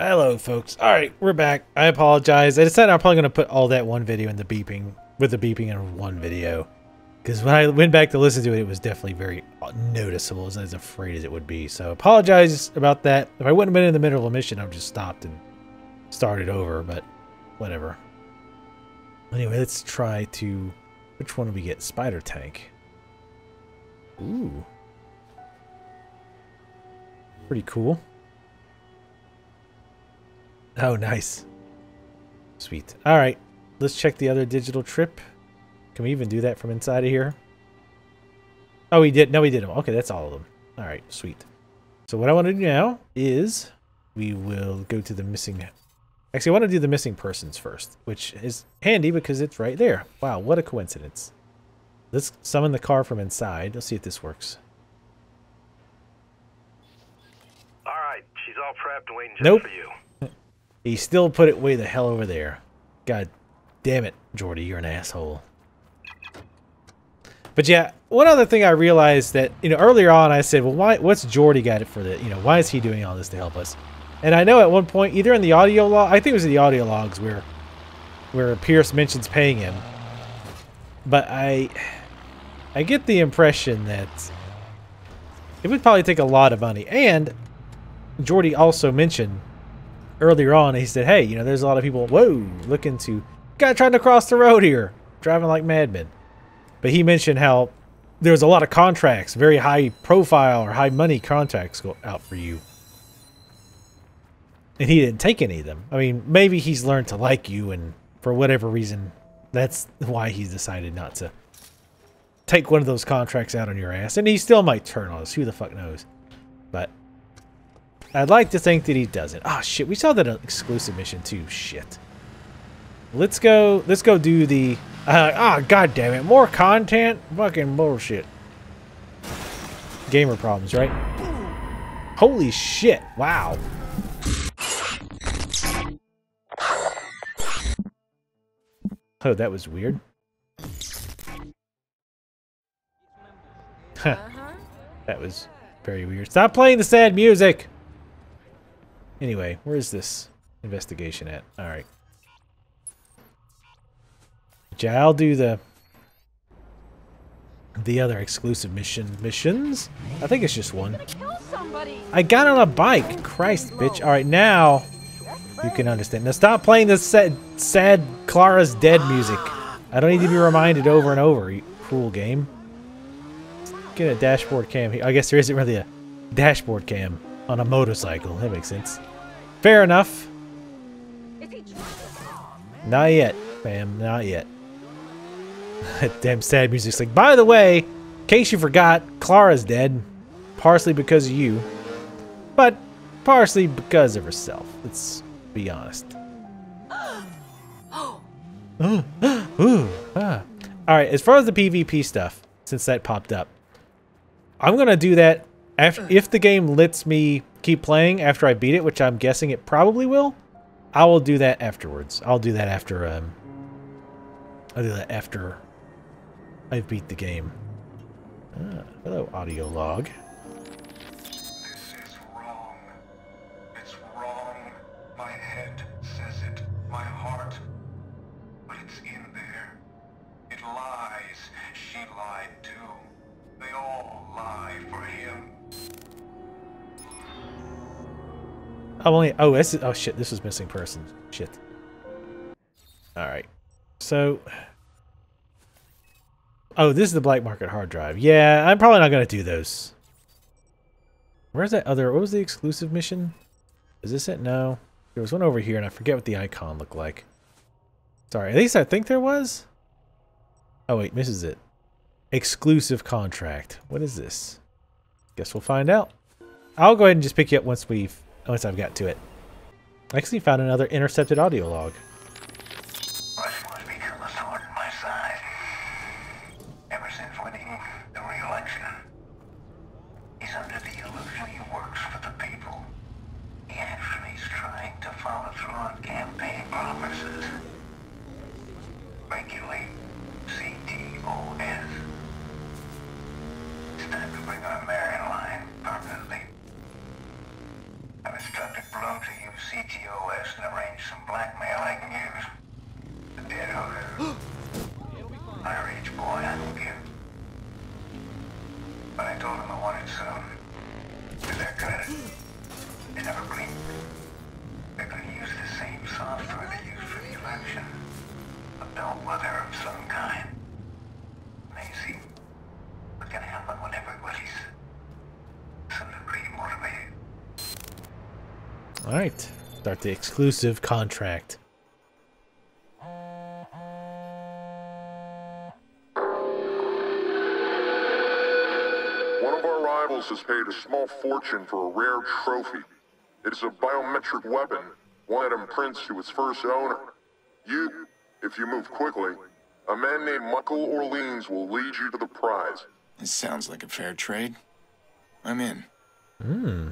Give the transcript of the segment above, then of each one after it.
Hello, folks. All right, we're back. I apologize. I decided I'm probably going to put all that one video in the beeping, with the beeping in one video. Because when I went back to listen to it, it was definitely very noticeable, as I was afraid as it would be. So apologize about that. If I wouldn't have been in the middle of a mission, I would have just stopped and started over, but whatever. Anyway, let's try to... Which one do we get? Spider Tank. Ooh. Pretty cool. Oh, nice. Sweet. All right. Let's check the other digital trip. Can we even do that from inside of here? Oh, we did. No, we did them. Okay, that's all of them. All right, sweet. So what I want to do now is we will go to the missing... Actually, I want to do the missing persons first, which is handy because it's right there. Wow, what a coincidence. Let's summon the car from inside. Let's see if this works. All right, she's all prepped and waiting just Nope. for you. He still put it way the hell over there. God damn it, Jordi, you're an asshole. But yeah, one other thing I realized that, you know, earlier on I said, well, why, what's Jordi got it for the, you know, why is he doing all this to help us? And I know at one point, either in the audio log, I think it was in the audio logs where, where Pearce mentions paying him. But I, I get the impression that it would probably take a lot of money. And Jordi also mentioned earlier on, he said, hey, you know, there's a lot of people, whoa, looking to, guy trying to cross the road here, driving like madmen. But he mentioned how there was a lot of contracts, very high profile or high money contracts go out for you. And he didn't take any of them. I mean, maybe he's learned to like you, and for whatever reason, that's why he's decided not to take one of those contracts out on your ass. And he still might turn on us. Who the fuck knows? But I'd like to think that he doesn't. Oh shit, we saw that exclusive mission too. Shit. Let's go. Let's go do the. Uh, ah, oh god damn it! More content. Fucking bullshit. Gamer problems, right? Holy shit! Wow. Oh, that was weird. Huh. Uh-huh. That was very weird. Stop playing the sad music! Anyway, where is this investigation at? Alright. Yeah, I'll do the the other exclusive mission missions. I think it's just one. I got on a bike. Christ, bitch. Alright, now you can understand. Now stop playing this sad, sad Clara's dead music. I don't need to be reminded over and over, you cruel game. Get a dashboard cam here. I guess there isn't really a dashboard cam on a motorcycle. That makes sense. Fair enough. Not yet, fam. Not yet. Damn sad music's like, by the way, in case you forgot, Clara's dead. Partially because of you. But partially because of herself. Let's be honest. Ooh, ah. Alright, as far as the PvP stuff, since that popped up, I'm gonna do that if the game lets me keep playing after I beat it, which I'm guessing it probably will. I will do that afterwards. I'll do that after um I'll do that after I've beat the game. Ah, hello, audio log. Only oh this is, oh shit, this was missing person. Shit. Alright. So Oh, this is the black market hard drive. Yeah, I'm probably not gonna do those. Where's that other what was the exclusive mission? Is this it? No. There was one over here and I forget what the icon looked like. Sorry, at least I think there was. Oh wait, is it. Exclusive contract. What is this? Guess we'll find out. I'll go ahead and just pick you up once we've once I've got to it. I actually found another intercepted audio log. All right. Start the exclusive contract. One of our rivals has paid a small fortune for a rare trophy. It is a biometric weapon, one that imprints to its first owner. You, if you move quickly, a man named Michael Orleans will lead you to the prize. This sounds like a fair trade. I'm in. Hmm.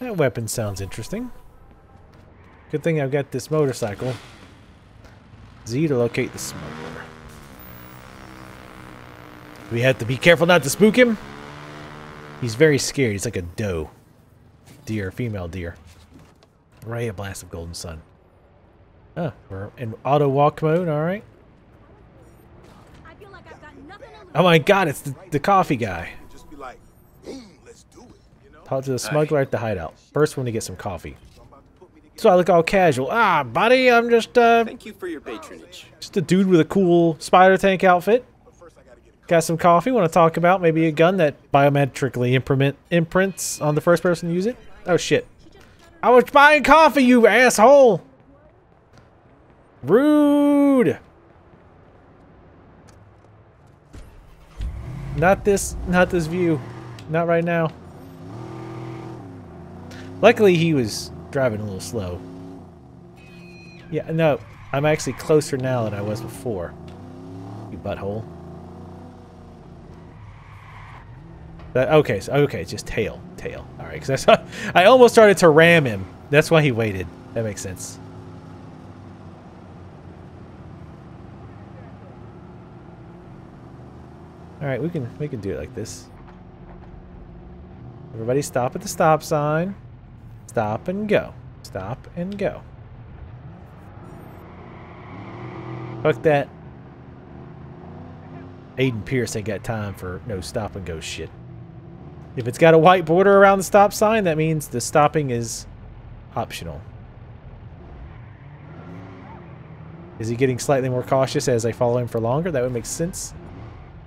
That weapon sounds interesting. Good thing I've got this motorcycle. Z to locate the smuggler. We have to be careful not to spook him. He's very scared. He's like a doe. Deer, female deer. Ray, a blast of golden sun. Oh, we're in auto walk mode, alright. Like I've got nothing to lose. Oh my god, it's the, the coffee guy. Talk to the smuggler at the hideout. First one to get some coffee. So I look all casual. Ah, buddy, I'm just uh Thank you for your patronage. just a dude with a cool spider tank outfit. Got some coffee. Want to talk about maybe a gun that biometrically imprint imprints on the first person to use it? Oh shit! I was buying coffee, you asshole! Rude. Not this. Not this view. Not right now. Luckily, he was driving a little slow. Yeah, no. I'm actually closer now than I was before. You butthole. But, okay, so okay, just tail, tail. All right, because I, I almost started to ram him. That's why he waited. That makes sense. All right, we can we can do it like this. Everybody, stop at the stop sign. Stop and go. Stop and go. Fuck that. Aiden Pearce ain't got time for no stop and go shit. If it's got a white border around the stop sign, that means the stopping is optional. Is he getting slightly more cautious as I follow him for longer? That would make sense.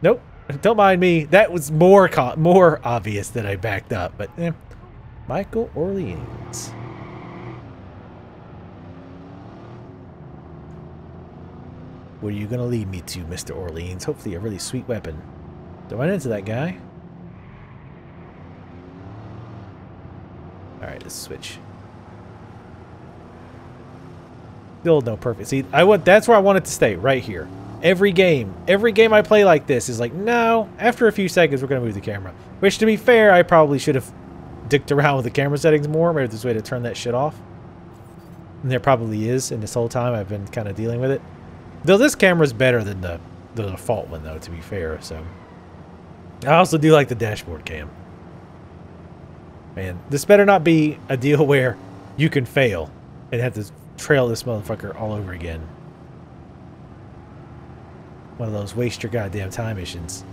Nope. Don't mind me. That was more more obvious that I backed up, but eh. Michael Orleans. Where are you gonna lead me to, Mr. Orleans? Hopefully a really sweet weapon. Don't run into that guy. Alright, let's switch. Still no perfect. See, I want that's where I want it to stay, right here. Every game, every game I play like this is like, no, after a few seconds we're gonna move the camera. Which to be fair, I probably should have dicked around with the camera settings more. Maybe there's a way to turn that shit off. And there probably is, and this whole time I've been kind of dealing with it. Though this camera's better than the, the default one, though, to be fair, so... I also do like the dashboard cam. Man, this better not be a deal where you can fail and have to trail this motherfucker all over again. One of those waste your goddamn time missions.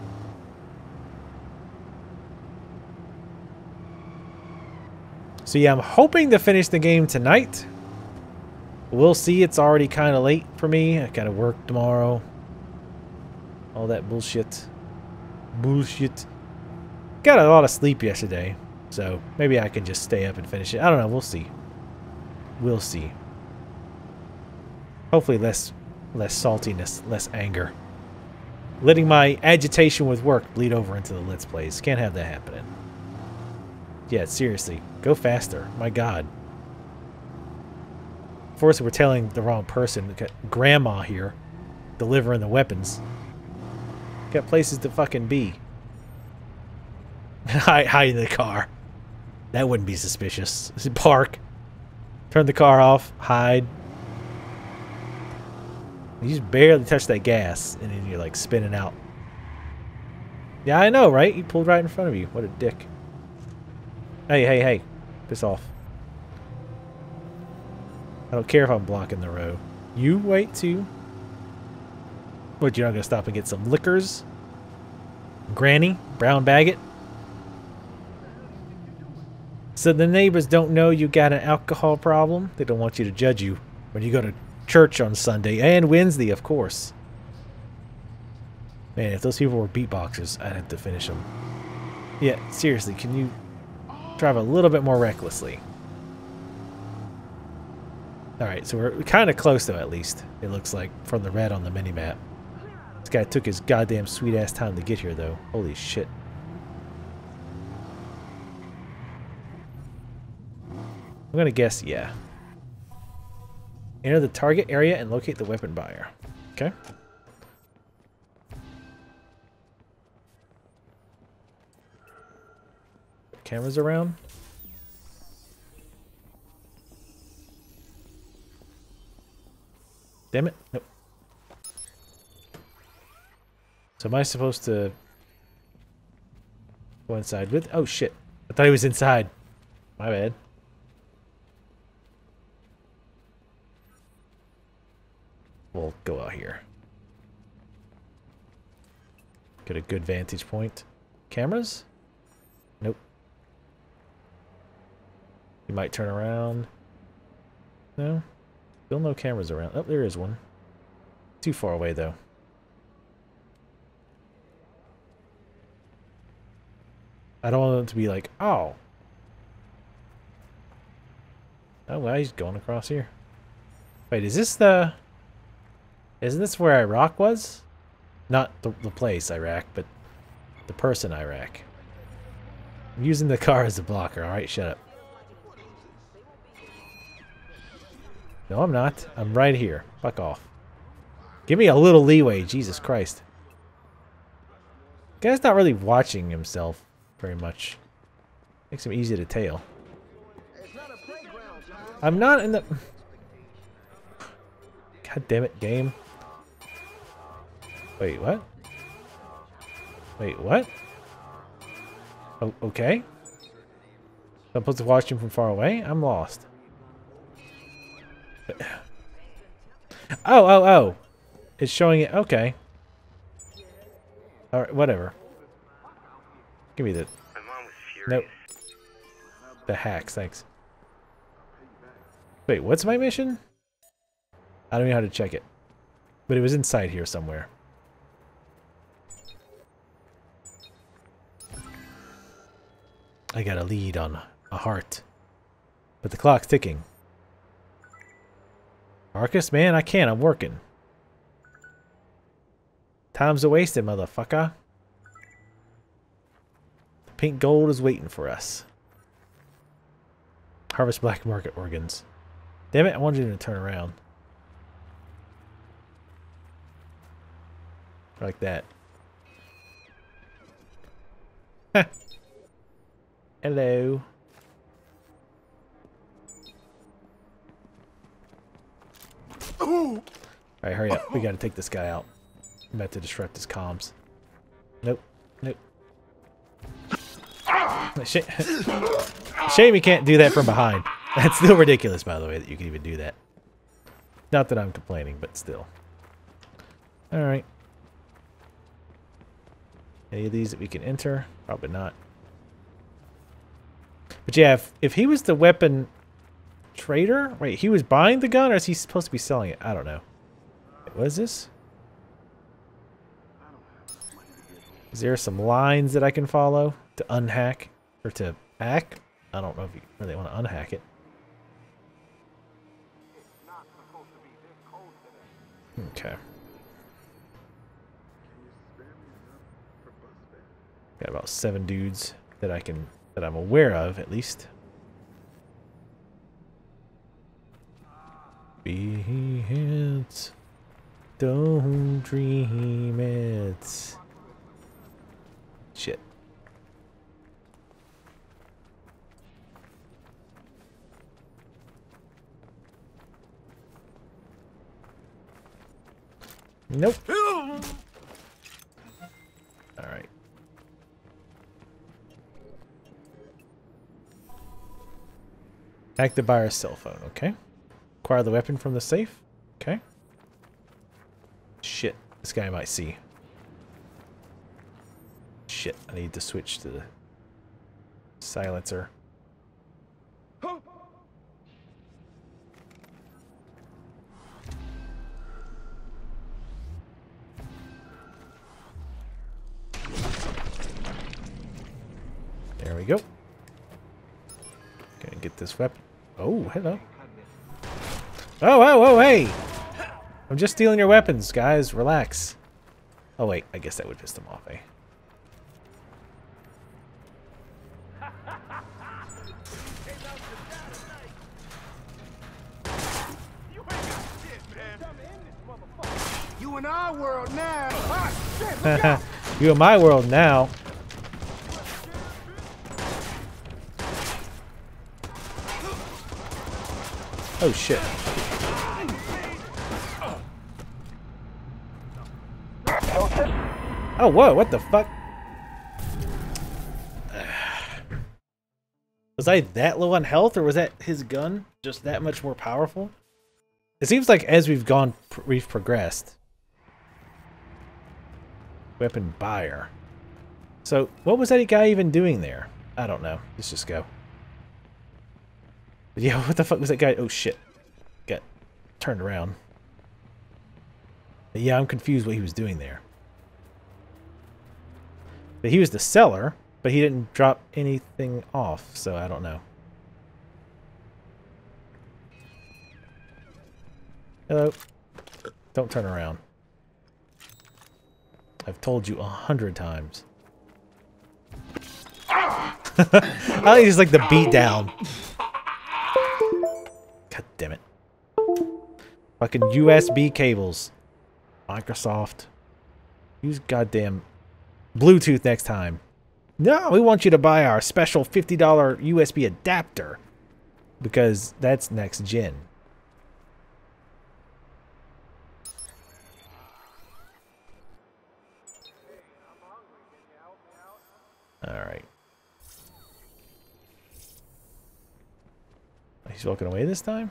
So yeah, I'm hoping to finish the game tonight. We'll see. It's already kind of late for me. I gotta work tomorrow. All that bullshit. Bullshit. Got a lot of sleep yesterday, so maybe I can just stay up and finish it. I don't know. We'll see. We'll see. Hopefully less, less saltiness, less anger. Letting my agitation with work bleed over into the Let's Plays. Can't have that happening. Yeah, seriously. Go faster. My god. Fortunately, we're telling the wrong person. Got grandma here delivering the weapons. Got places to fucking be. hide, hide in the car. That wouldn't be suspicious. Park. Turn the car off. Hide. You just barely touch that gas, and then you're like spinning out. Yeah, I know, right? He pulled right in front of you. What a dick. Hey, hey, hey. Piss off. I don't care if I'm blocking the road. You wait too. What, you're not going to stop and get some liquors? Granny? Brown bag it? So the neighbors don't know you got an alcohol problem? They don't want you to judge you when you go to church on Sunday and Wednesday, of course. Man, if those people were beatboxers, I'd have to finish them. Yeah, seriously, can you drive a little bit more recklessly? Alright, so we're kind of close though, at least. It looks like, from the red on the mini-map. This guy took his goddamn sweet-ass time to get here, though. Holy shit. I'm gonna guess yeah. Enter the target area and locate the weapon buyer. Okay. Cameras around? Damn it. Nope. So am I supposed to go inside with? Oh shit. I thought he was inside. My bad. We'll go out here. Get a good vantage point. Cameras? You might turn around. No? Still no cameras around. Oh, there is one. Too far away, though. I don't want them to be like, oh. Oh, well, he's going across here. Wait, is this the... Isn't this where Iraq was? Not the, the place, Iraq, but the person, Iraq. I'm using the car as a blocker. Alright, shut up. No, I'm not. I'm right here. Fuck off. Give me a little leeway, Jesus Christ. Guy's not really watching himself very much. Makes him easy to tail. I'm not in the... God damn it, game. Wait, what? Wait, what? Oh, okay. I'm supposed to watch him from far away? I'm lost. Oh, oh, oh. It's showing it. Okay. Alright, whatever. Give me the... Nope. The hacks, thanks. Wait, what's my mission? I don't know how to check it. But it was inside here somewhere. I got a lead on a heart. But the clock's ticking. Marcus, man, I can't. I'm working. Time's a wasted, motherfucker. The pink gold is waiting for us. Harvest black market organs. Damn it, I wanted you to turn around. Like that. Hello. Alright, hurry up. We gotta take this guy out. I'm about to disrupt his comms. Nope. Nope. Sh Shame you can't do that from behind. That's still ridiculous, by the way, that you can even do that. Not that I'm complaining, but still. Alright. Any of these that we can enter? Probably not. But yeah, if, if he was the weapon trader? Wait, he was buying the gun or is he supposed to be selling it? I don't know. What is this? Is there some lines that I can follow to unhack or to hack? I don't know if you really want to unhack it. Okay. Got about seven dudes that I can that I'm aware of at least. Be it. Don't dream it. Shit. Nope. Alright. Hack the buyer's cell phone, okay. Acquire the weapon from the safe. Okay. Shit. This guy might see. Shit. I need to switch to the silencer. There we go. Gonna get this weapon. Oh, hello. Oh, oh, oh, hey! I'm just stealing your weapons, guys. Relax. Oh, wait. I guess that would piss them off, eh? You in our world now. Ah, shit. you in my world now. Oh shit. Oh whoa, what the fuck? Was I that low on health or was that his gun just that much more powerful? It seems like as we've gone, we've progressed. Weapon buyer. So, what was that guy even doing there? I don't know. Let's just go. But yeah, what the fuck was that guy? Oh shit. Got turned around. But yeah, I'm confused what he was doing there. But he was the seller, but he didn't drop anything off, so I don't know. Hello. Don't turn around. I've told you a hundred times. I like just like the beat down. God damn it. Fucking USB cables. Microsoft. Use goddamn Bluetooth next time. No, we want you to buy our special $50 USB adapter. Because that's next gen. Alright. He's walking away this time?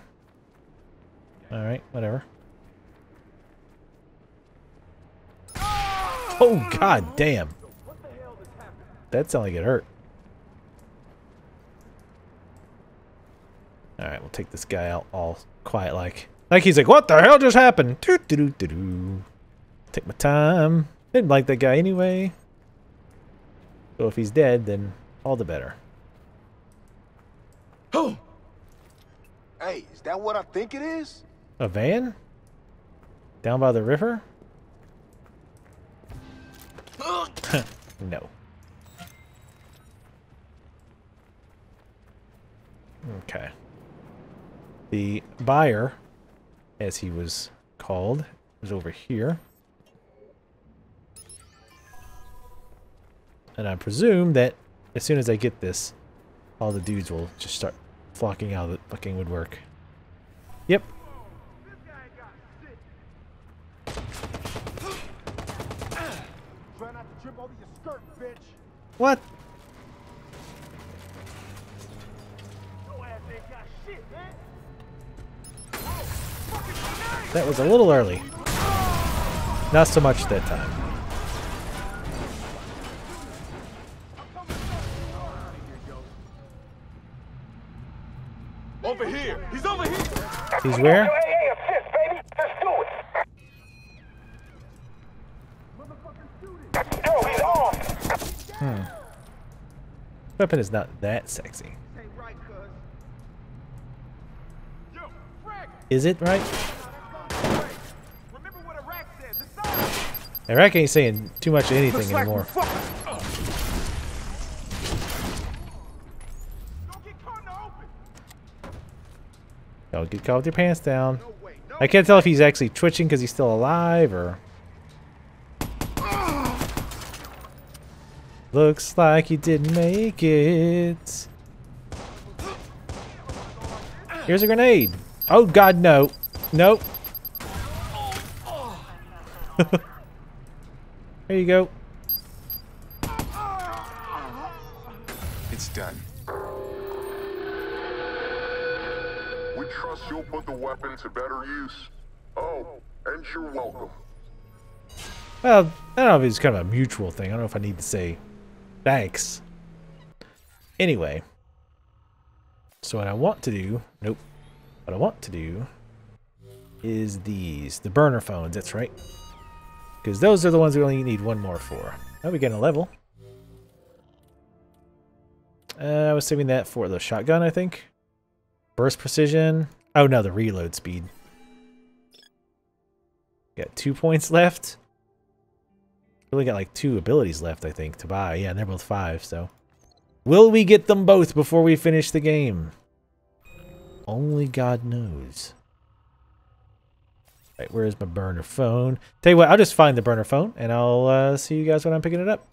Alright, whatever. Oh, god damn. That sounded like it hurt. Alright, we'll take this guy out all quiet like. Like he's like, what the hell just happened? Doo -doo -doo -doo -doo. Take my time. Didn't like that guy anyway. So if he's dead, then all the better. Oh. Hey, is that what I think it is? A van? Down by the river? no. Okay. The buyer, as he was called, was over here. And I presume that as soon as I get this, all the dudes will just start flocking out of the fucking woodwork. Yep. Try not to trip over your skirt, bitch. What? Your ass ain't got shit, man. That was a little early. Not so much that time. Over here. He's over here. He's where? Hmm. Weapon is not that sexy. Ain't right, cuz. Yo, Frank. Is it right? Iraq says. It's not. Iraq ain't saying too much of anything like anymore. Don't get caught in the open. Don't get caught with your pants down. No way. No. I can't tell if he's actually twitching because he's still alive or... Looks like you didn't make it. Here's a grenade. Oh god, no. Nope. there you go. It's done. We trust you'll put the weapon to better use. Oh, and you're welcome. Well, I don't know if it's kind of a mutual thing. I don't know if I need to say thanks. Anyway. So what I want to do... Nope. What I want to do is these. The burner phones, that's right. Because those are the ones we only need one more for. Now we get a level. Uh, I was saving that for the shotgun, I think. Burst precision. Oh no, the reload speed. Got two points left. Really got like two abilities left, I think, to buy. Yeah, they're both five, so. Will we get them both before we finish the game? Only God knows. Right, where's my burner phone? Tell you what, I'll just find the burner phone, and I'll uh, see you guys when I'm picking it up.